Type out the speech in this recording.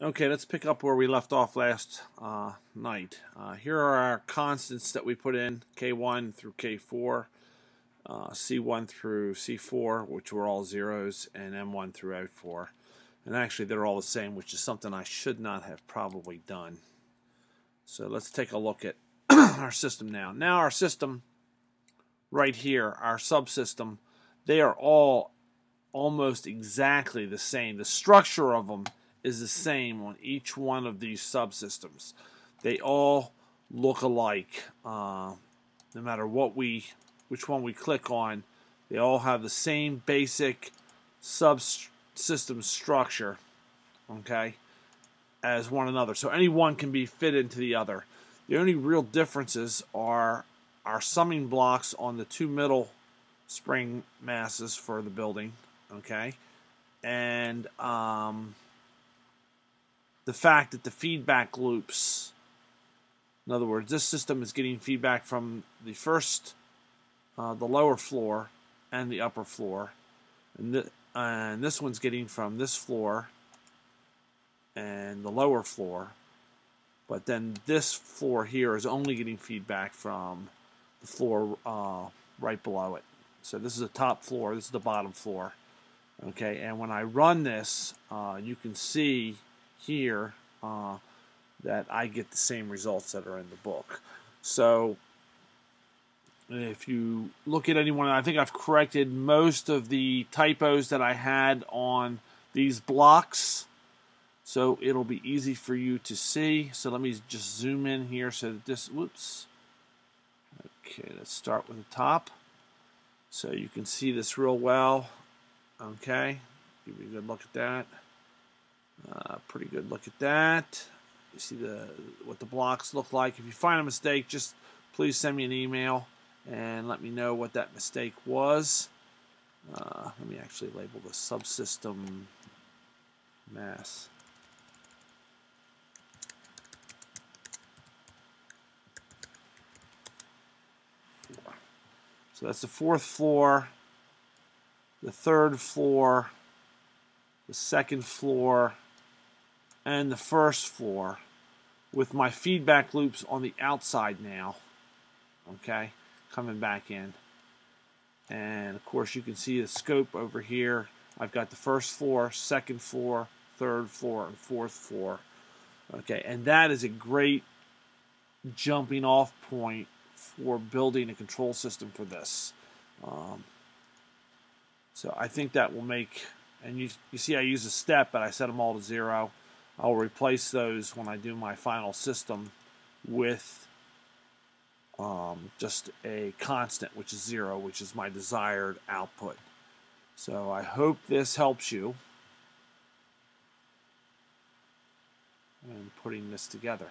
Okay, let's pick up where we left off last uh, night. Uh, here are our constants that we put in, K1 through K4, uh, C1 through C4, which were all zeros, and M1 through O4. And actually, they're all the same, which is something I should not have probably done. So let's take a look at our system now. Now our system, right here, our subsystem, they are all almost exactly the same. The structure of them is the same on each one of these subsystems. They all look alike. Uh, no matter what we, which one we click on, they all have the same basic subsystem structure, okay, as one another. So any one can be fit into the other. The only real differences are our summing blocks on the two middle spring masses for the building, okay, and um, the fact that the feedback loops, in other words, this system is getting feedback from the first, uh, the lower floor and the upper floor. And, and this one's getting from this floor and the lower floor. But then this floor here is only getting feedback from the floor uh, right below it. So this is the top floor, this is the bottom floor. Okay, and when I run this, uh, you can see here uh, that I get the same results that are in the book. So if you look at anyone, I think I've corrected most of the typos that I had on these blocks. So it'll be easy for you to see. So let me just zoom in here so that this, whoops. Okay, let's start with the top. So you can see this real well. Okay, give me a good look at that. Pretty good look at that. You see the what the blocks look like. If you find a mistake, just please send me an email and let me know what that mistake was. Uh, let me actually label the subsystem mass. So that's the fourth floor, the third floor, the second floor, and the first floor with my feedback loops on the outside now. Okay, coming back in. And of course, you can see the scope over here. I've got the first floor, second floor, third floor, and fourth floor. Okay, and that is a great jumping off point for building a control system for this. Um, so I think that will make, and you, you see I use a step, but I set them all to zero. I'll replace those when I do my final system with um, just a constant, which is zero, which is my desired output. So I hope this helps you in putting this together.